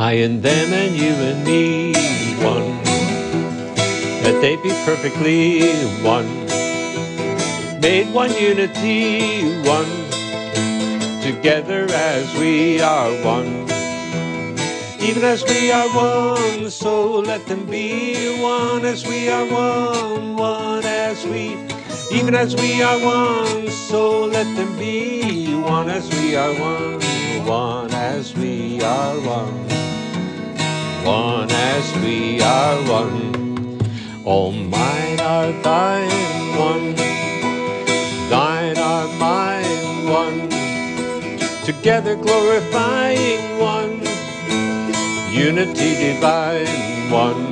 I and them and you and me, one. That they be perfectly one. Made one unity, one. Together as we are one. Even as we are one, so let them be one as we are one, one as we. Even as we are one, so let them be one as we are one, one as we are one, one as we are one. All mine are thine, one, thine are mine, one. Together glorifying one unity divine, one.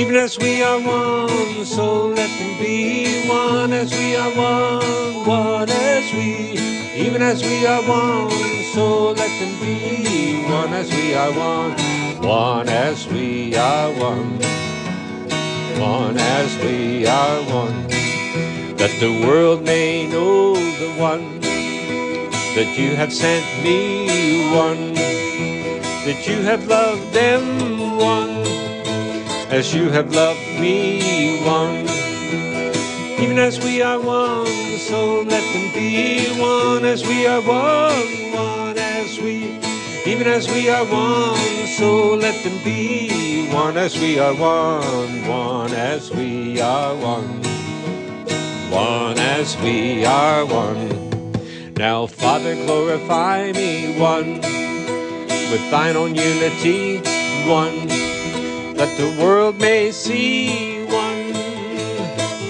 Even as we are one, so let them be one as we are one, one as we. Even as we are one, so let them be one as we are one, one as we are one, one as we are one. That the world may know the one that you have sent me, one that you have loved them one as you have loved me one. Even as we are one, so let them be one as we are one, one. Even as we are one, so let them be one as we are one, one as we are one, one as we are one. Now, Father, glorify me one with thine own unity, one, that the world may see one,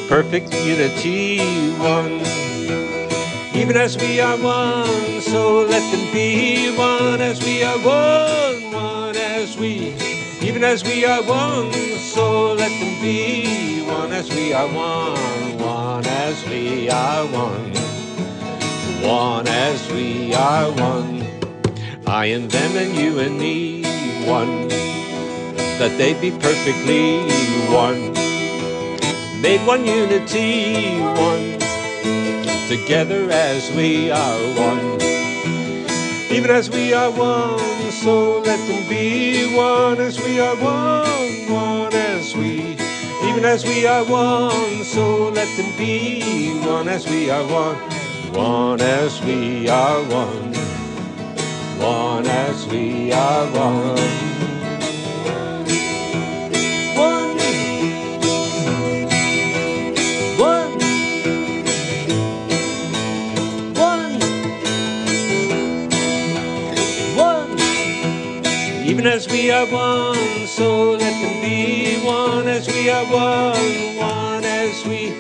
perfect unity, one. Even as we are one, so let them be one as we are one, one as we. Even as we are one, so let them be one as we are one, one as we are one, one as we are one. I and them and you and me, one. That they be perfectly one. Made one unity, one. Together as we are one. Even as we are one, so let them be one as we are one, one as we. Even as we are one, so let them be one as we are one, one as we are one one as we are one. Even as we are one, so let them be one as we are one, one as we.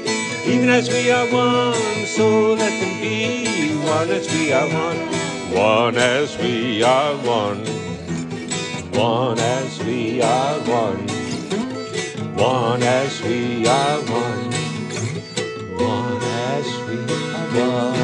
Even as we are one, so let them be one as we are one one as we are one, one as we are one, one as we are one, one as we are one.